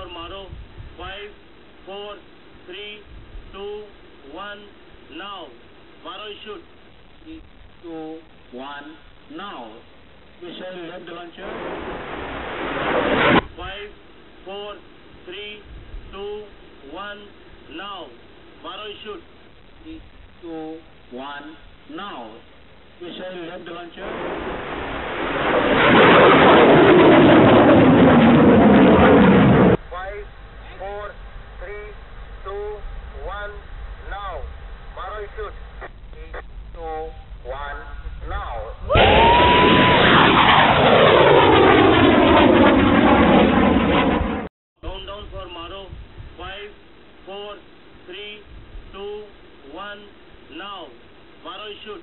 for Maro. Five, four, three, two, one. Now. Maro shoot. Three, two, one, now. Missile left launcher. Five, four, three, two, one. Now. Maro shoot. Three, two, one, now. Missile left launcher. Five, four, three, two, one. Now. Maro shoot. Three, two, one, now. Count down for Maro. Five, four, three, two, one. Now. Maro shoot.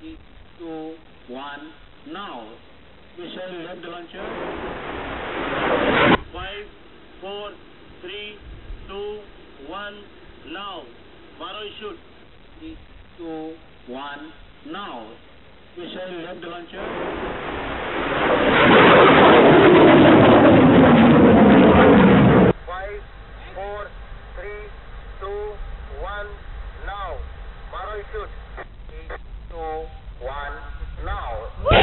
Three, two, one, now. Missile left launcher. Five, four, three, two, one. Now. Maro is shoot. Three, two, one, now. Missile left launcher. Five, four, three, two, one. Now. Maro is shoot. Three, two, one, now.